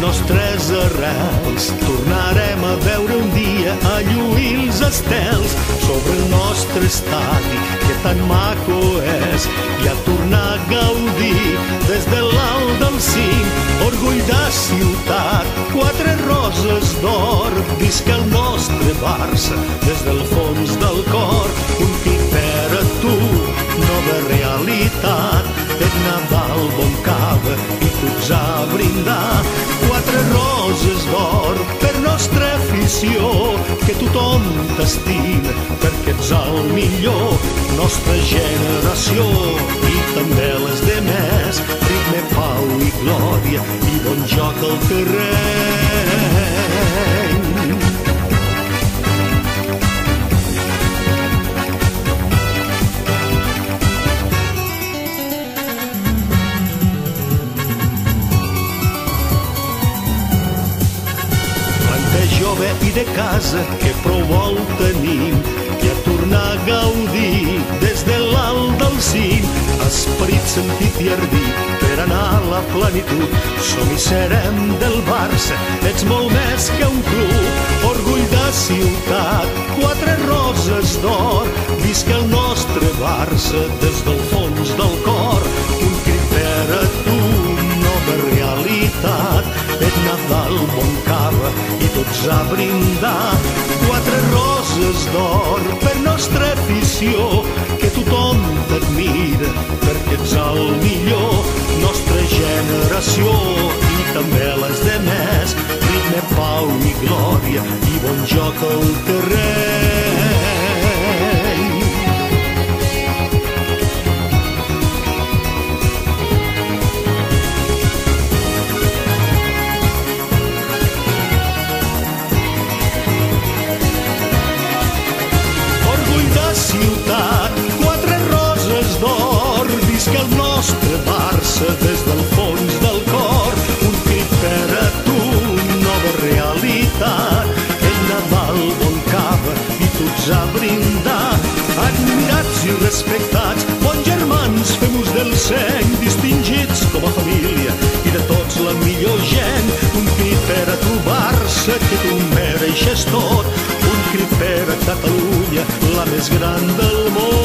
Nostres arrels. Tornarem a veure un dia a lluir els estels sobre el nostre estadi, que tan maco és, i a tornar a gaudir des de l'alt del cim. Orgull de ciutat, quatre roses d'or, visca el nostre Barça des del fons del cor. Un crit per a tu, nova realitat, de Nadal bon cava i tots a brindar. Quatre roses d'or per nostra afició, que tothom t'estima perquè ets el millor. Nostra generació i també les de més, ritme, pau i glòria i bon joc al terreny. Jove i de casa que prou vol tenim i a tornar a gaudir des de l'alt del cim. Esperit sentit i ardit per anar a la plenitud. Som i serem del Barça ets molt més que un club. Orgull de ciutat quatre roses d'or. Visca el nostre Barça des del fons del cor tots a brindar quatre roses d'or per nostra afició que tothom t'admira perquè ets el millor nostra generació i també les de més. Ritme, pau i glòria i bon joc al terreny visca el nostre Barça des del fons del cor. Un crit per a tu, nova realitat, el Nadal bon cava i tots a brindar. Admirats i respectats, bons germans, fem-nos del seny, distingits com a família i de tots la millor gent. Un crit per a tu, Barça, que tu mereixes tot. Un crit per a Catalunya, la més gran del món.